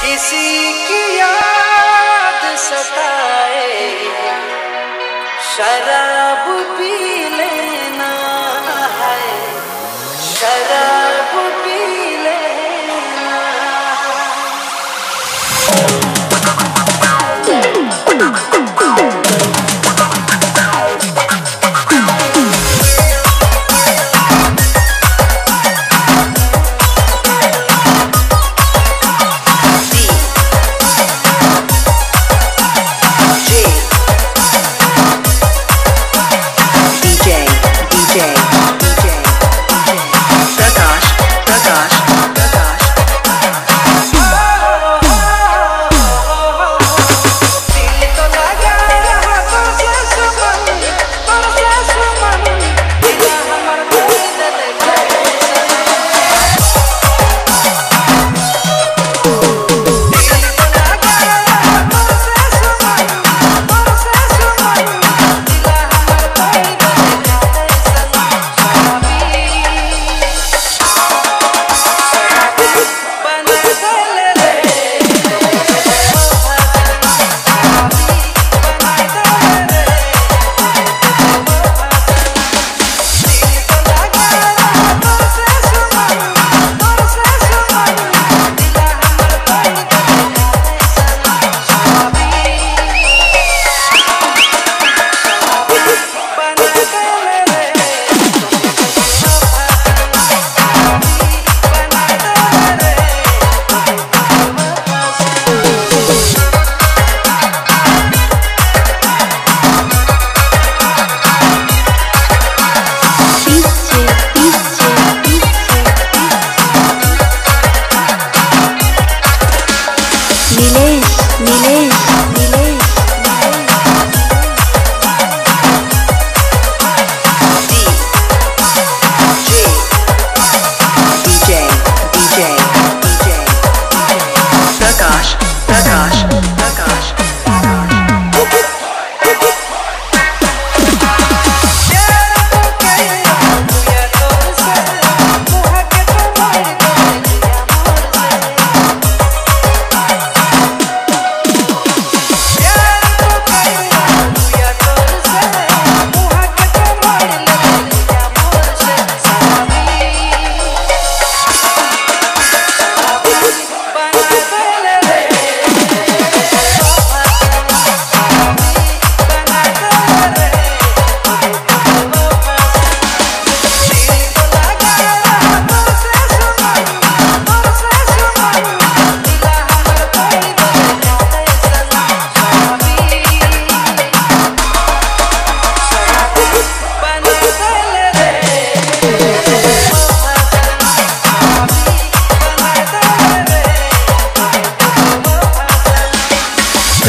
किसी की याद सताए। शराब पी लेना है। शराब पी लेना मिले।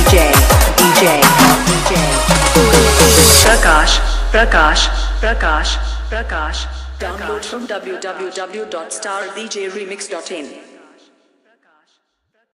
DJ, DJ, DJ. Prakash, Prakash, Prakash, Prakash. Download from www.stardjremix.in.